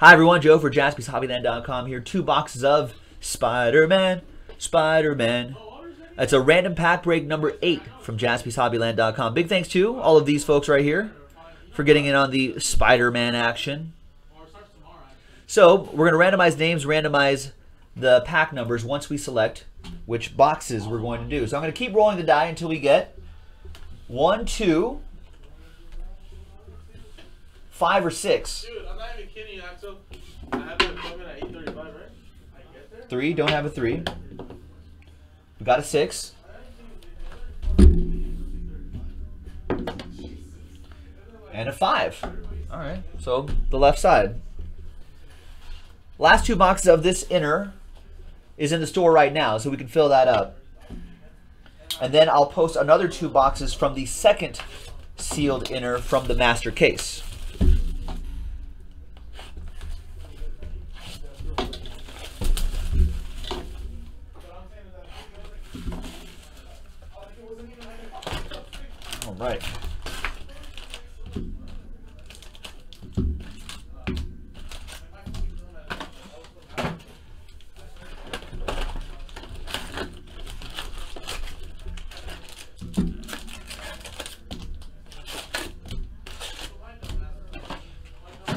Hi everyone, Joe for JaspysHobbyland.com here. Two boxes of Spider-Man, Spider-Man. That's a random pack break number eight from JaspysHobbyland.com. Big thanks to all of these folks right here for getting in on the Spider-Man action. So we're going to randomize names, randomize the pack numbers once we select which boxes we're going to do. So I'm going to keep rolling the die until we get one, two, five, or six. Dude, I'm not even kidding you, Axel. I have an appointment at 8.35, right? I get there? Three, don't have a three. We got a six. And a five. All right, so the left side. Last two boxes of this inner is in the store right now, so we can fill that up. And then I'll post another two boxes from the second sealed inner from the master case. Right.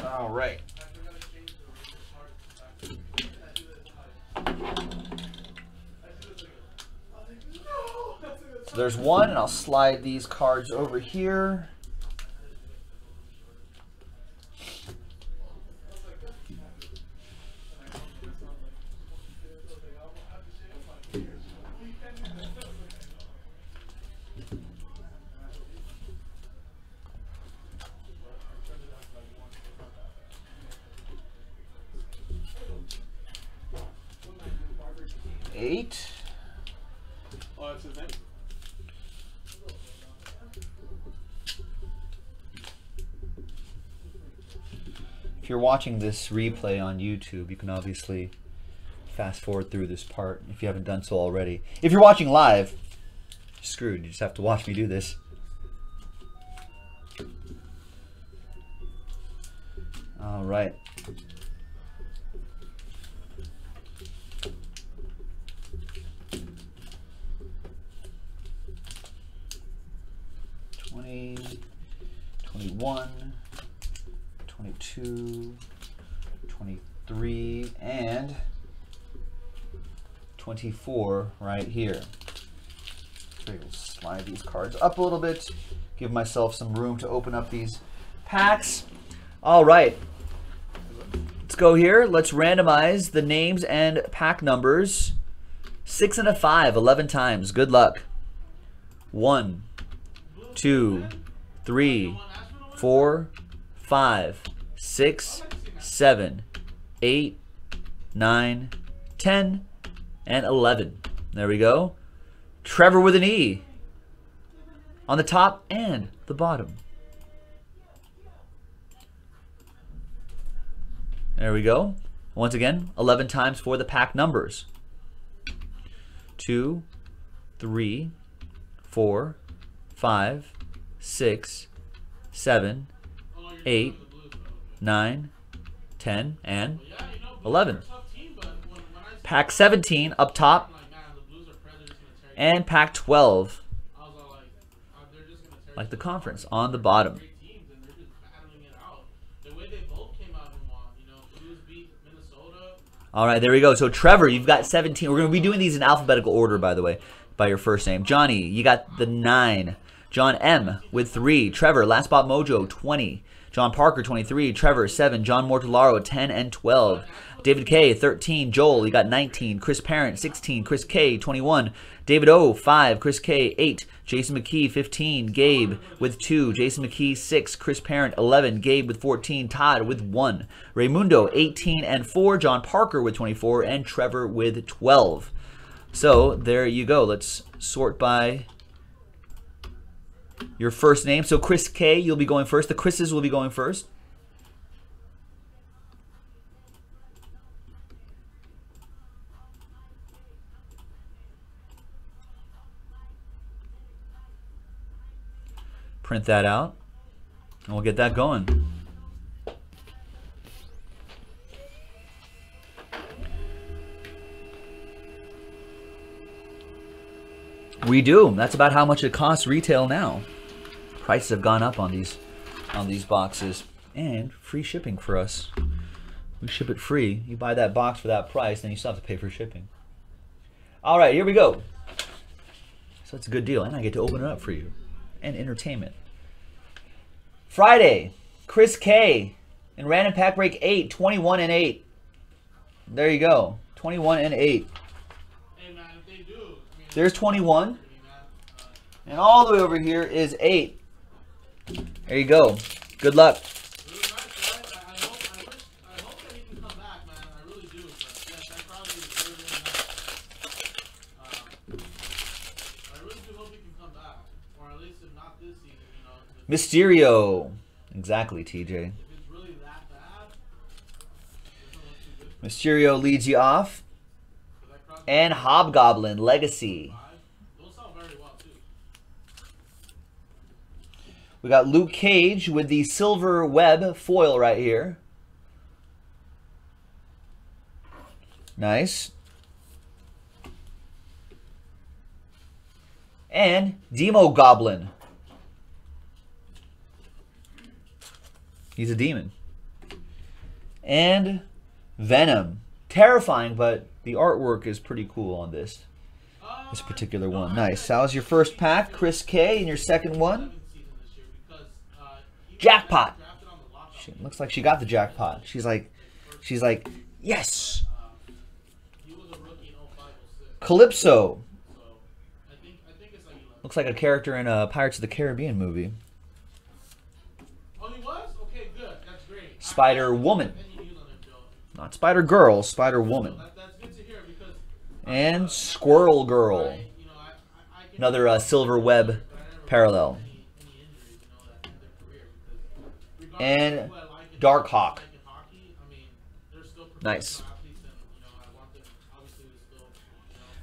All right. So there's one, and I'll slide these cards over here. Eight. Oh, that's his name? If you're watching this replay on YouTube, you can obviously fast forward through this part if you haven't done so already. If you're watching live, you're screwed. You just have to watch me do this. All right. Twenty, twenty-one. 22, 23, and 24 right here. So we'll slide these cards up a little bit, give myself some room to open up these packs. All right, let's go here. Let's randomize the names and pack numbers. Six and a five, 11 times. Good luck. One, two, three, four, five, six, seven, eight, nine, ten, and 11. There we go. Trevor with an E on the top and the bottom. There we go. Once again, 11 times for the pack numbers. Two, three, four, five, six, seven, eight, nine, ten, and Yeah, you know, Blues 11. Pack 17 up top I'm like, man, the Blues are predators gonna tear you and pack 12 I was all like, uh, they're just gonna tear like the conference on the bottom. Teams, and they're just battling it out. The way they both came out and won, you know, Minnesota. All right, there we go. So Trevor, you've got 17. We're going to be doing these in alphabetical order, by the way, by your first name. Johnny, you got the 9. John M with 3. Trevor, Last Spot Mojo, 20. John Parker, 23. Trevor, 7. John Mortellaro, 10 and 12. David K, 13. Joel, he got 19. Chris Parent, 16. Chris K, 21. David O, 5. Chris K, 8. Jason McKee, 15. Gabe with 2. Jason McKee, 6. Chris Parent, 11. Gabe with 14. Todd with 1. Raymundo, 18 and 4. John Parker with 24. And Trevor with 12. So there you go. Let's sort by your first name. So Chris K, you'll be going first. The Chris's will be going first. Print that out, and we'll get that going. We do. That's about how much it costs retail now. Prices have gone up on these on these boxes. And free shipping for us. We ship it free. You buy that box for that price, then you still have to pay for shipping. All right, here we go. So it's a good deal, and I get to open it up for you. And entertainment. Friday, Chris K. in Random Pack Break 8, 21 and 8. There you go. 21 and 8. Hey man, if they do, I mean, There's 21. I mean, man, uh, And all the way over here is 8. There you go. Good luck. Mysterio. Exactly, TJ. Mysterio leads you off. And Hobgoblin Legacy. We got Luke Cage with the silver web foil right here. Nice. And Demogoblin. He's a demon. And Venom. Terrifying, but the artwork is pretty cool on this. This particular one. Nice. Was your first pack, Chris K, and your second one. Jackpot. She, looks like she got the jackpot. She's like, she's like, yes. he was a rookie in 05, 06. Calypso So I think I think it's like 11. looks like a character in a Pirates of the Caribbean movie. Spider Woman. Not Spider Girl, Spider Woman, That, that's good to hear because and Squirrel Girl. Another uh, silver web parallel. And Darkhawk. Nice.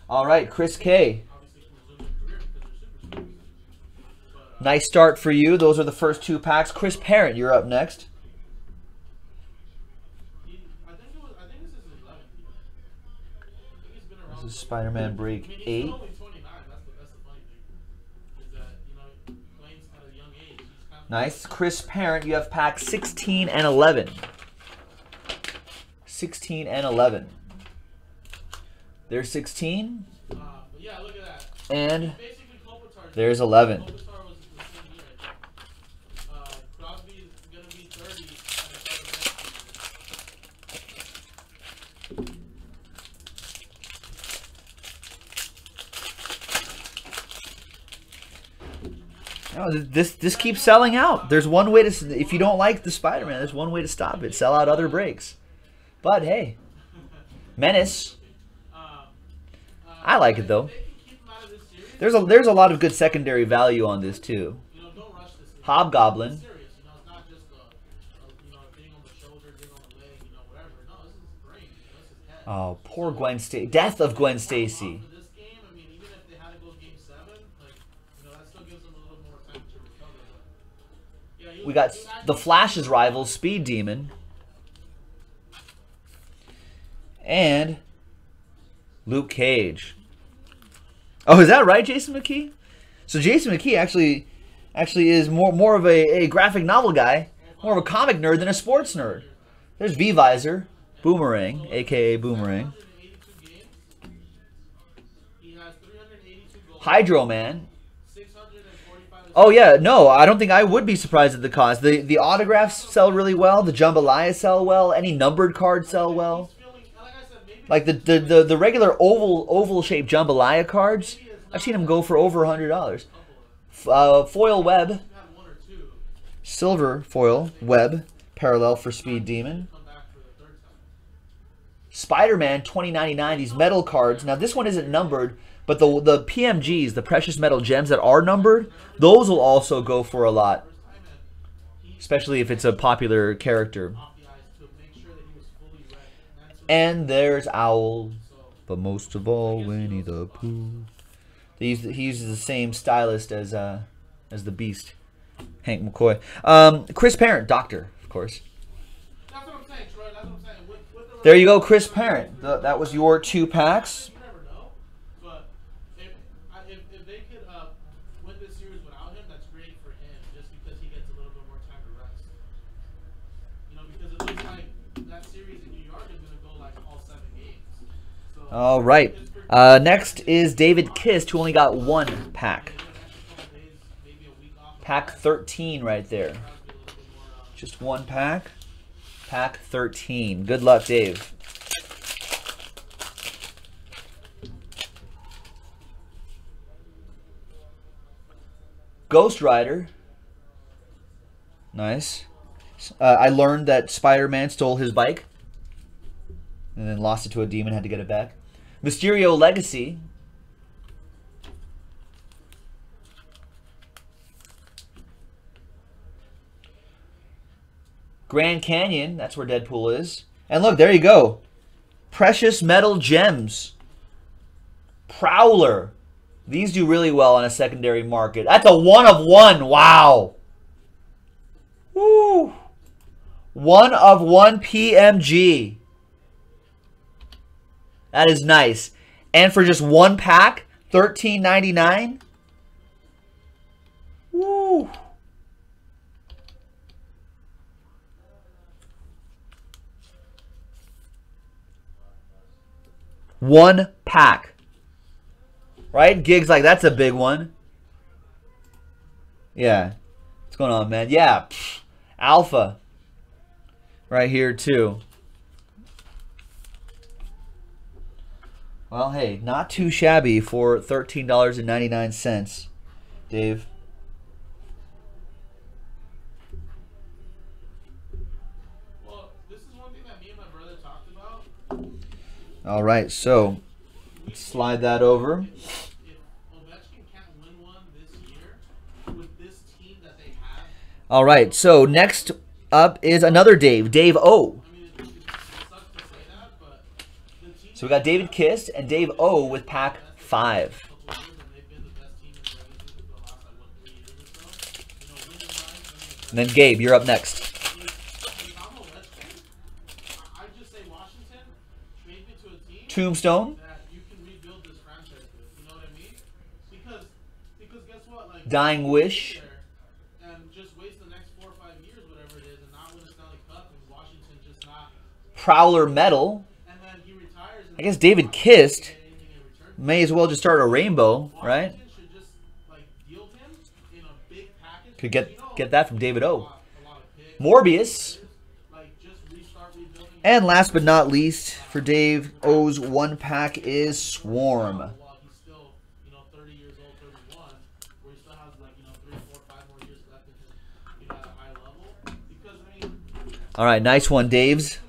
All right, Chris K. Nice start for you. Those are the first two packs. Chris Parent, you're up next. At a young age. He's kind of, Nice. Chris Parent, you have packs 16 and 11. 16 and 11. There's 16, Uh, but yeah, look at that. and there's 11. Kopitar was the same year. I think. Uh, Crosby is gonna be 30 at the start of next season. No, this this keeps selling out. There's one way to if you don't like the Spider-Man, there's one way to stop it. Sell out other breaks. But hey, Menace. I like it though. Of. There's a there's a lot of good secondary value on this too. Hobgoblin. It's serious. You know, it's not just a, We got the Flash's rival, Speed Demon. And Luke Cage. Oh, is that right, Jason McKee? So Jason McKee actually actually is more more of a, a graphic novel guy, more of a comic nerd than a sports nerd. There's V Visor, Boomerang, aka Boomerang. 182 games. He has 382 goals. Hydro Man. 645 Oh yeah, no, I don't think I would be surprised at the cost. The the autographs sell really well, the jambalaya sell well, any numbered cards sell well. Like the the, the, the regular oval oval shaped jambalaya cards, I've seen them go for over a hundred dollars. Uh, foil web, silver foil web, parallel for Speed Demon. Spider-Man 2099, these metal cards. Now this one isn't numbered, but the the PMGs, the precious metal gems that are numbered, those will also go for a lot, First time, and he especially if it's a popular character. off the ice to make sure that he was fully ready. And there's Owl, but most of all, Winnie the Pooh. He uses, he uses the same stylist as uh, as the Beast, Hank McCoy. Um, Chris Parent, Doctor, of course. That's what I'm saying, Troy. That's what I'm saying. With, with the There you go, Chris Parent. Th- that was your two packs. All right. Uh, next is David Kist, who only got one pack. Pack 13 right there. Just one pack. Pack 13. Good luck, Dave. Ghost Rider. Nice. Uh, I learned that Spider-Man stole his bike and then lost it to a demon, had to get it back. Mysterio Legacy. Grand Canyon, that's where Deadpool is. And look, there you go. Precious Metal Gems. Prowler. These do really well on a secondary market. That's a one of one. Wow. Woo. One of one PMG. That is nice. And for just one pack, thirteen ninety nine. Woo. One pack. Right? Gigs like that's a big one. Yeah. What's going on, man? Yeah. Pfft. Alpha. Right here too. Well, hey, not too shabby for $13.99, Dave. Well, this is one thing that me and my brother talked about. All right, so let's slide that over. If Ovechkin can't win one this year with this team that they have, All right, so next up is another Dave, Dave O. I mean, it, it, it sucks to say that, but the team So we got David Kist and Dave O with pack five. and then Gabe, you're up next. Tombstone? Dying Wish. Prowler Metal. And then he retires. And I guess David return. may as well just start a rainbow, right? Could get get that from David O. Morbius. And last but not least, for Dave O's one pack is Swarm. All right, nice one, know,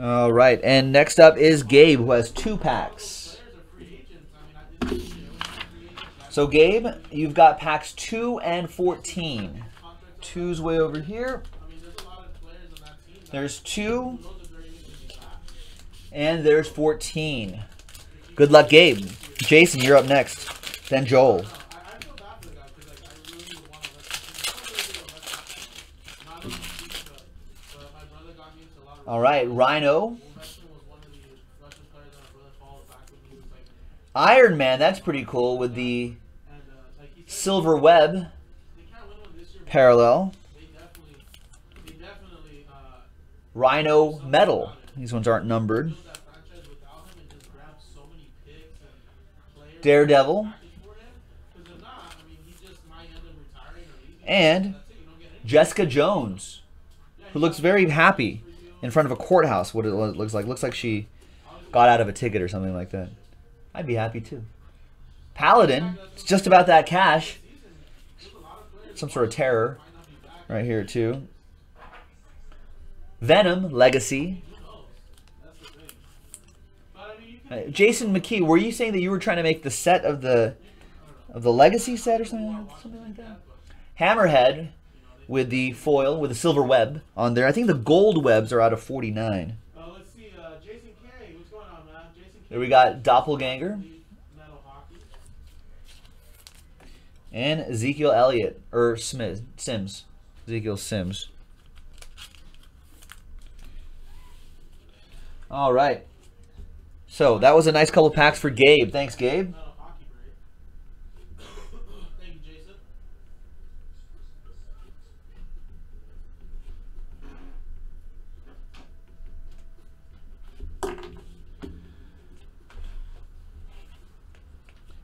All right, and next up is Gabe, who has two packs. So, Gabe, you've got packs 2 and 14. Two's way over here. There's a lot of players on that team. That There's 2, who knows if they're even gonna be back. and there's 14. Good luck, Gabe. Jason, you're up next. Then Joel. I, I feel bad for the guy because like I really would want to let not really big of a Russian fan. Not on the team, but, but my brother got me into a lot of. All right, Rhino. Ovechkin was one of the Russian players that my brother followed back when he Rhino. Iron Man, that's pretty cool with the silver web parallel. Rhino metal. These ones aren't numbered. Daredevil. And. Jessica Jones, who looks very happy in front of a courthouse. What it looks like. Looks like she got out of a ticket or something like that. I'd be happy too. Paladin, it's just about that cash. Some sort of terror right here too. Venom Legacy. Uh, Jason McKee, were you saying that you were trying to make the set of the of the Legacy set or something, something like that? Hammerhead with the foil with the silver web on there. I think the gold webs are out of 49. Uh, let's see. Uh, Jason K. What's going on, man? Jason K. There we got Doppelganger and Ezekiel Elliott or Smith Sims. Ezekiel Sims. All right. So that was a nice couple packs for Gabe. Thanks, Gabe.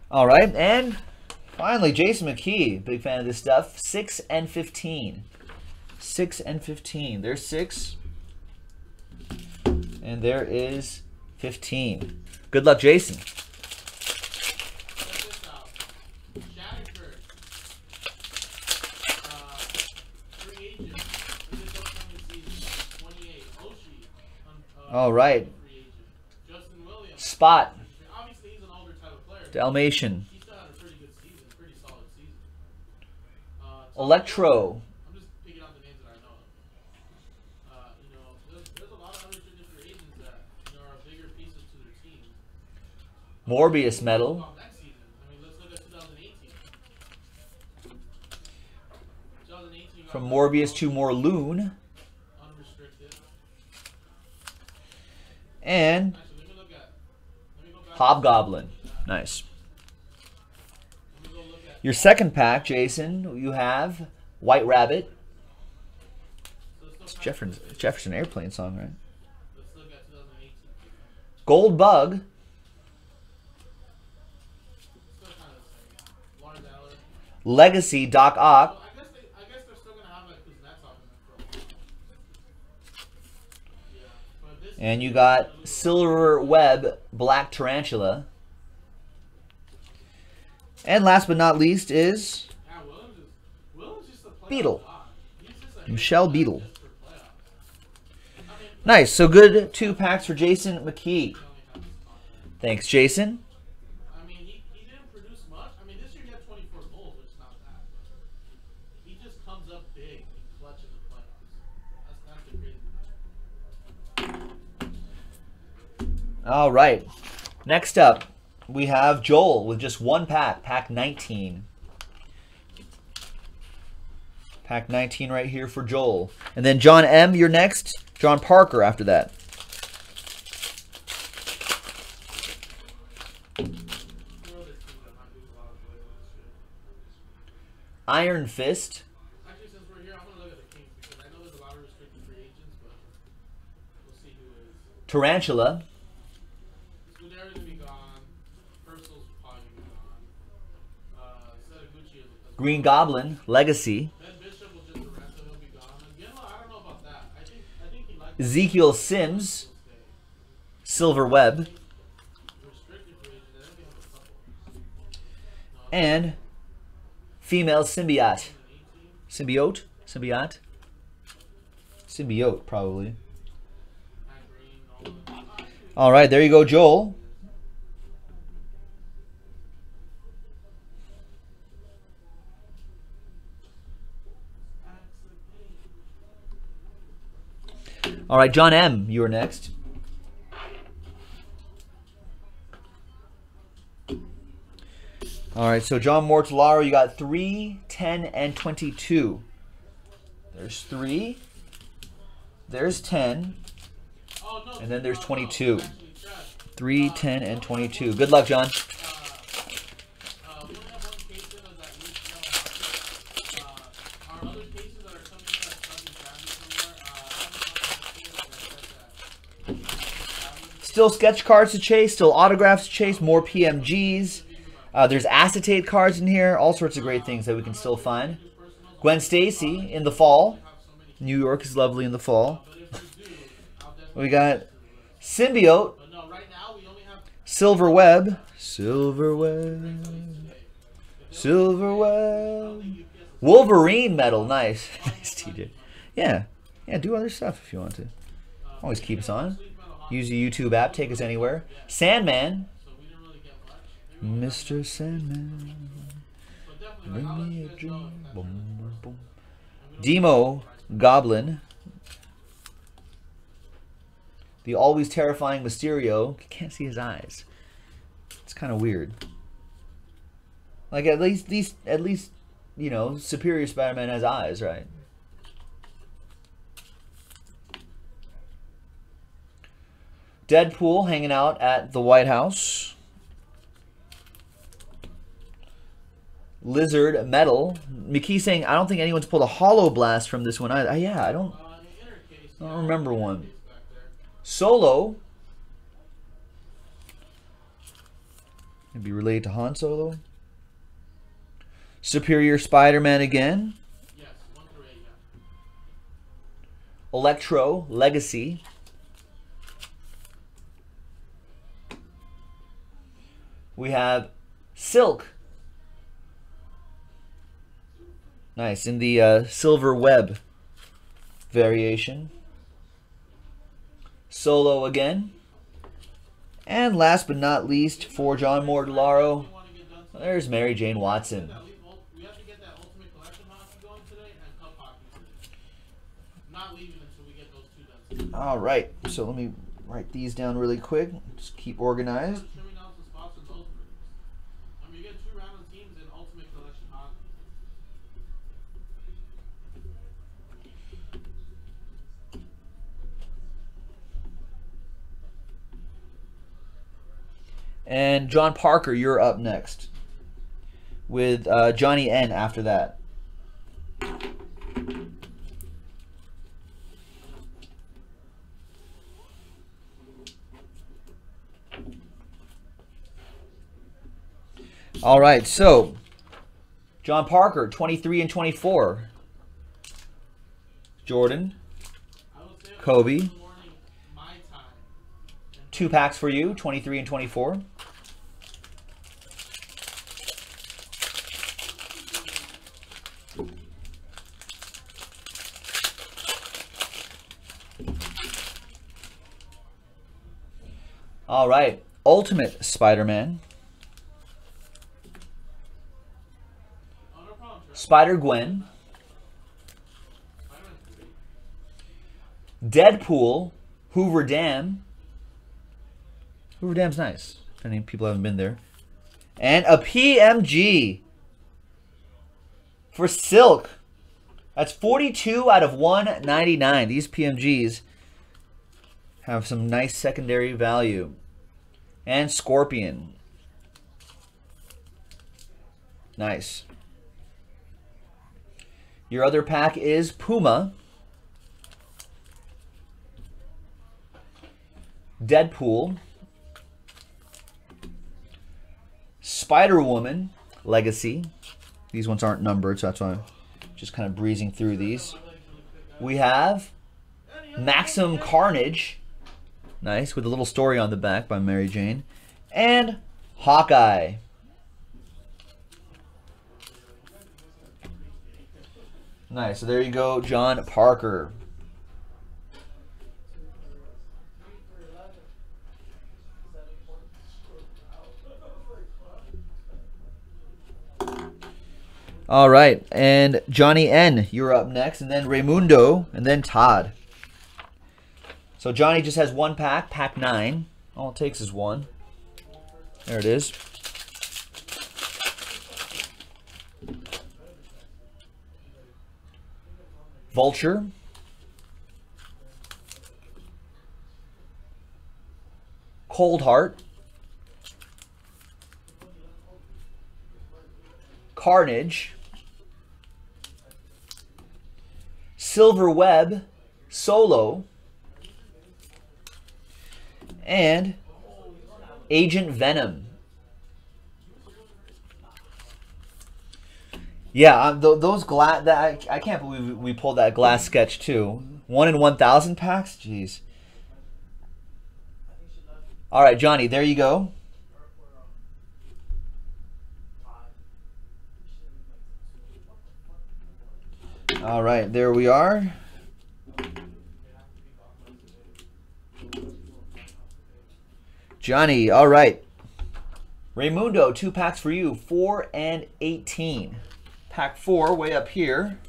All right, and finally, Jason McKee, big fan of this stuff. Six and fifteen. Six and fifteen. There's six, and there is fifteen. Good luck, Jason. Check this out. Shattenkirk. Free agent. For this upcoming season. 28. Oshie. All right, spot Tom Electro, I'm just picking out the names that I know. Uh, you know, there's, there's a lot of unrestricted free agents that you know are bigger pieces to their team. Morbius metal, About next season. I mean, let's look at 2018. 2018 got from Morbius to Morlun, unrestricted. and Actually, let me look at. Let me go back. Hobgoblin. Nice. Your second pack, Jason, you have White Rabbit. It's Jefferson, Jefferson Airplane song, right? Let's look at 2018. Gold Bug. Legacy Doc Ock, and you got Silver Web Black Tarantula. And last but not least is Yeah, Williams is Williams just a playoff Beetle. Michelle Beetle. just for playoffs. I mean, Nice. So good two packs for Jason McKee. he only has his top. Thanks, Jason. I mean, he, he didn't produce much. I mean, this year he had 24 goals, which not bad. But he just comes up big and clutch in the playoffs. That's that's the crazy. part. All right. Next up, we have Joel with just one pack, pack 19. Pack 19 right here for Joel. And then John M, you're next. John Parker after that. There are other agents. Goblin Legacy. Ezekiel Sims, Silver Web, And female symbiote. Symbiote? Symbiote? Symbiote, probably. Green, All right, there you go, Joel. All right, John M., you are next. All right, so John Mortellaro, you got 3, 10, and 22. There's 3. There's 10. Oh, And then there's uh, 22. actually, 3, 10, and 22. Good luck, John. uh, uh, we only have one case in of that league now. Uh, our other cases that are coming in are stuck in transit somewhere. Uh, I haven't gotten the case, Still sketch cards to chase, still autographs to chase, more PMGs. Uh, there's acetate cards in here, all sorts of great things that we can still find. Gwen Stacy in the fall. New York is lovely in the fall. we do, I'll definitely. We got Symbiote, But no, right now we only have Silver Web, Silver Web, Silver Web, Wolverine metal. Nice, nice, TJ. Yeah, yeah. Do other stuff if you want to. Always keep us on. Use the YouTube app. Take us anywhere. Sandman. Mr. Sandman, bring me a dream. Boom, boom. Demo, Goblin. The always terrifying Mysterio. Can't see his eyes. It's kind of weird. Like at least these, at least you know, Superior Spider-Man has eyes, right? Deadpool hanging out at the White House. Lizard Metal. McKee saying, I don't think anyone's pulled a Hollow Blast from this one. I, I yeah, I don't. Uh, I don't remember one. Solo. Maybe related to Han Solo. Superior Spider-Man again. Electro Legacy. We have Silk. Nice in the uh, silver web variation. Solo again. And last but not least, for John Mortellaro, there's Mary Jane Watson. All right, so let me write these down really quick. Just keep organized. Trimming out some spots in both rooms. I mean, you get two random teams in ultimate collection hockey. And John Parker, you're up next. With uh, Johnny N after that. All right, so John Parker, 23 and 24. Jordan, Kobe. two packs for you, 23 and 24. All right, Ultimate Spider-Man. Spider-Gwen, Deadpool, Hoover Dam. Hoover Dam's nice. If any people haven't been there. And a PMG for Silk. That's 42 out of 199. These PMGs have some nice secondary value. And Scorpion. Nice. Your other pack is Puma. Deadpool, Spider Woman Legacy. These ones aren't numbered, so that's why I'm just kind of breezing through these. We have Maximum Carnage. Nice, with a little story on the back by Mary Jane. And Hawkeye. Nice, so there you go, John Parker. All right, and Johnny N, you're up next, and then Raymundo, and then Todd. So Johnny just has one pack, pack nine. All it takes is one. There it is. Vulture. Cold Heart. Carnage. Silver Web. Solo. And Agent Venom. Yeah, um, th- those glass. That I, I can't believe we pulled that glass sketch too. One in one thousand packs. Jeez. All right, Johnny. There you go. All right, there we are. Johnny, all right. Raymundo, two packs for you, four and eighteen. Pack four way up here,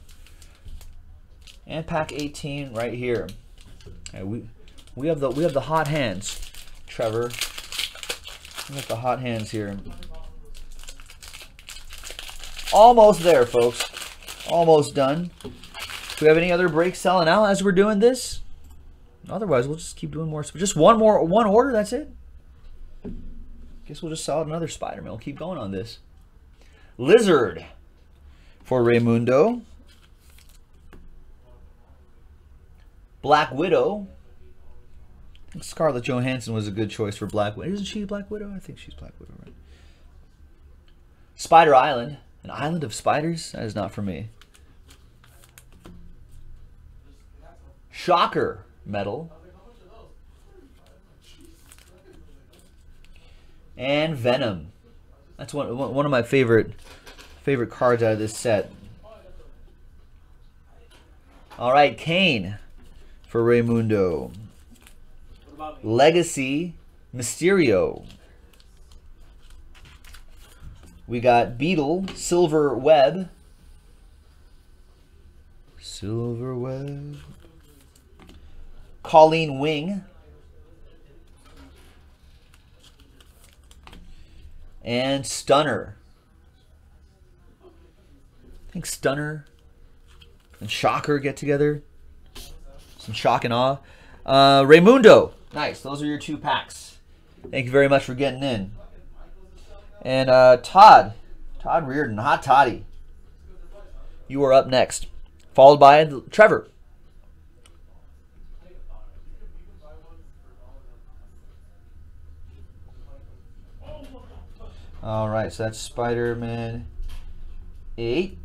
and pack eighteen right here. We we have the we have the hot hands, Trevor. We have the hot hands here. Almost there, folks. Almost done. Do we have any other breaks selling out as we're doing this? Otherwise, we'll just keep doing more. Just one more, one order. That's it. Guess we'll just sell another Spider-Man. We'll keep going on this. Lizard for Raymundo. Black Widow. Scarlett Johansson was a good choice for Black Widow. Isn't she Black Widow? I think she's Black Widow, right? Spider Island. An island of spiders? That is not for me. Shocker metal. And Venom. That's one one of my favorite favorite cards out of this set. All right, Kaine for Raymundo. Legacy Mysterio. We got Beetle, Silver Web. Silver Web. Colleen Wing. And Stunner. I think Stunner and Shocker get together. Some shock and awe. Uh, Raymundo. Nice. Those are your two packs. Thank you very much for getting in. And uh, Todd. Todd Reardon. Hot Toddy. You are up next. Followed by Trevor. All right, so that's Spider-Man 8.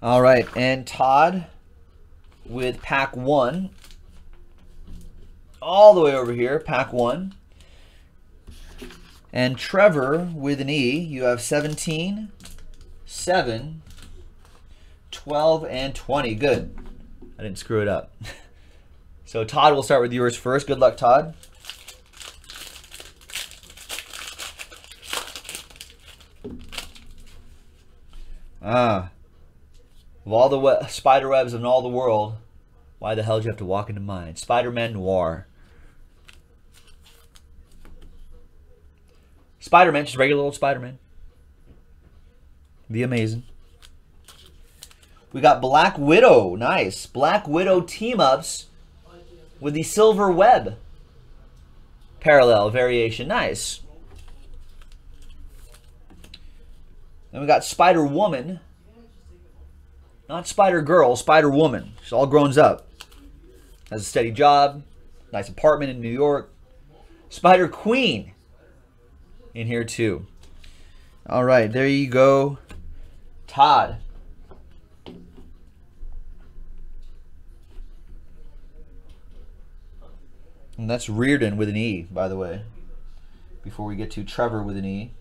All right, and Todd with pack 1. All the way over here, pack 1. And Trevor with an E, you have 17, 7, 12, and 20. Good. I didn't screw it up. So Todd, we'll start with yours first. Good luck, Todd. Ah. Of all the spider webs in all the world, why the hell do you have to walk into mine? Spider-Man Noir. Spider-Man, just regular old Spider-Man. The amazing. We got Black Widow. Nice. Black Widow team-ups with the silver web parallel variation. Nice. Then we got Spider Woman. Not Spider Girl, Spider Woman. She's all grown up. Has a steady job, nice apartment in New York. Spider Queen in here too. All right, there you go. Todd. And that's Reardon with an E, by the way. Before we get to Trevor with an E.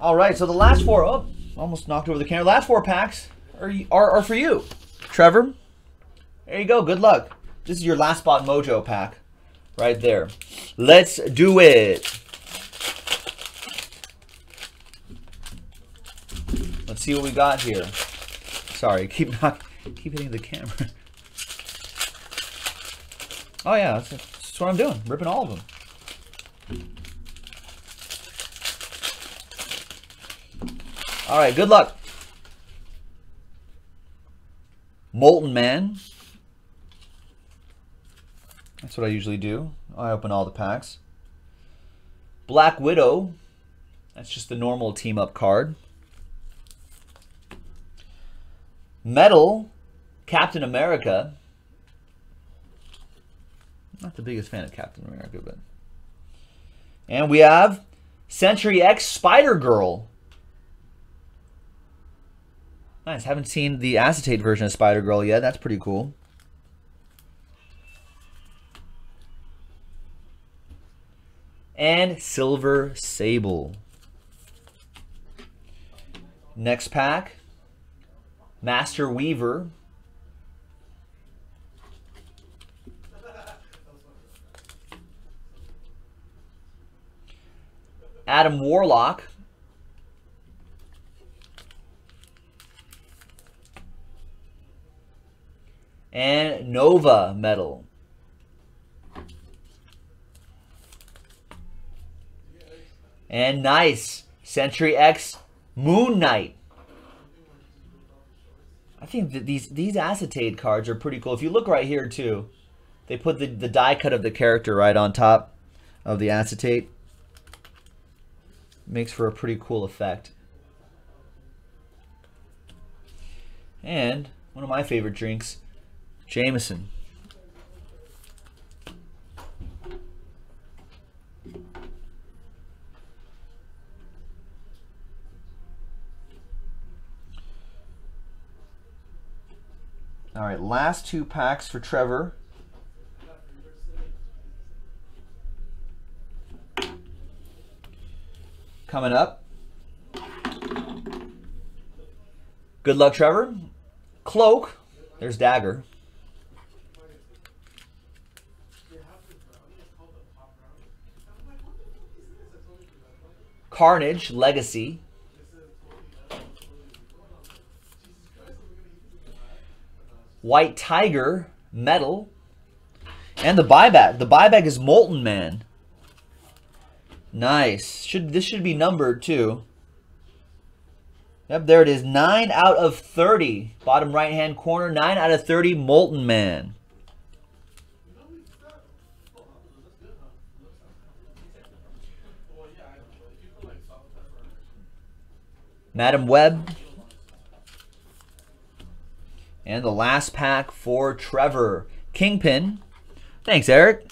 All right, so the last four, oh, almost knocked over the camera. Last four packs are, are, are for you. Trevor, there you go. Good luck. This is your last spot mojo pack right there. Let's do it. Let's see what we got here. Sorry, keep keep hitting the camera. Oh yeah, that's, that's what I'm doing. Ripping all of them. All right, good luck. Molten Man. That's what I usually do. I open all the packs. Black Widow. That's just the normal team up card. Metal, Captain America. Not the biggest fan of Captain America, but. And we have Century X Spider Girl. Nice. Haven't seen the acetate version of Spider Girl yet. That's pretty cool. And Silver Sable. Next pack. Master Weaver. Adam Warlock. And Nova Metal. And nice. Century X Moon Knight. I think that these these acetate cards are pretty cool. If you look right here too, they put the, the die cut of the character right on top of the acetate. Makes for a pretty cool effect. And One of my favorite drinks. Jameson. All right, last two packs for Trevor. Coming up. Good luck, Trevor. Cloak. There's Dagger. Carnage, Legacy. White Tiger, Metal. And the buyback. The buyback is Molten Man. Nice. Should This should be numbered too. Yep, there it is. 9 out of 30. Bottom right-hand corner. 9 out of 30, Molten Man. Madame Web. And the last pack for Trevor. Kingpin. Thanks, Eric.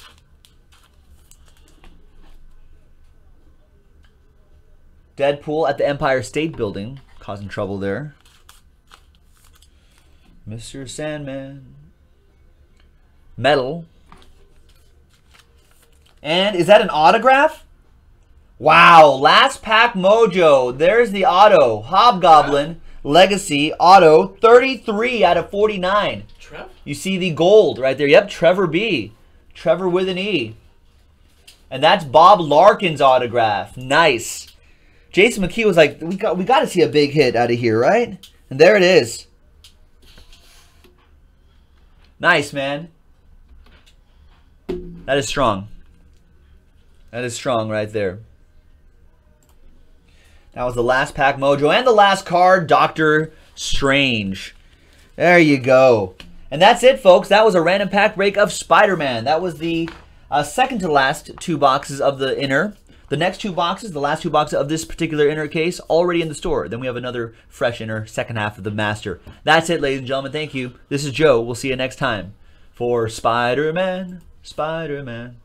Deadpool at the Empire State Building, causing trouble there. Mr. Sandman. Metal. And is that an autograph? Wow, last pack mojo. There's the auto. Hobgoblin, Legacy, auto, 33 out of 49. Trev? You see the gold right there. Yep, Trevor B. Trevor with an E. And that's Bob Larkin's autograph. Nice. Jason McKee was like, we got we got to see a big hit out of here, right? And there it is. Nice, man. That is strong. That is strong right there. That was the last pack mojo and the last card, Doctor Strange. There you go. And that's it, folks. That was a random pack break of Spider-Man. That was the uh, second to last two boxes of the inner. The next two boxes, the last two boxes of this particular inner case, already in the store. Then we have another fresh inner, second half of the master. That's it, ladies and gentlemen. Thank you. This is Joe. We'll see you next time for Spider-Man, Spider-Man.